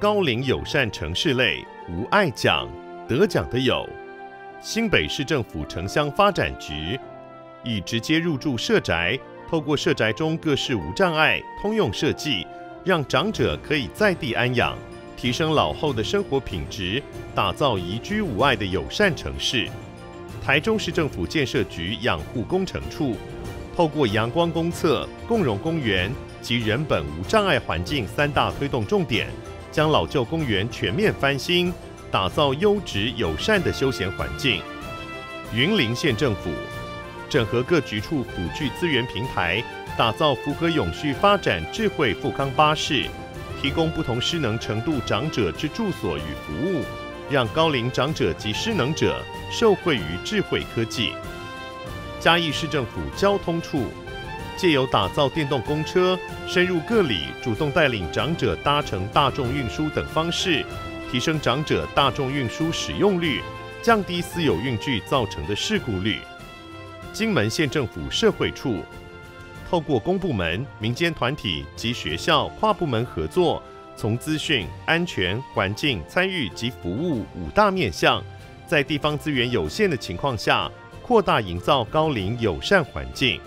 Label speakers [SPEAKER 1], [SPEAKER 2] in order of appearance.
[SPEAKER 1] 高龄友善城市类无碍奖，得奖的有新北市政府城乡发展局，以直接入住社宅，透过社宅中各式无障碍通用设计，让长者可以在地安养，提升老后的生活品质，打造宜居无碍的友善城市。台中市政府建设局养护工程处，透过阳光公厕、共融公园及人本无障碍环境三大推动重点。将老旧公园全面翻新，打造优质友善的休闲环境。云林县政府整合各局处辅具资源平台，打造符合永续发展智慧富康巴士，提供不同失能程度长者之住所与服务，让高龄长者及失能者受惠于智慧科技。嘉义市政府交通处。借由打造电动公车，深入各里，主动带领长者搭乘大众运输等方式，提升长者大众运输使用率，降低私有运具造成的事故率。金门县政府社会处透过公部门、民间团体及学校跨部门合作，从资讯、安全、环境、参与及服务五大面向，在地方资源有限的情况下，扩大营造高龄友善环境。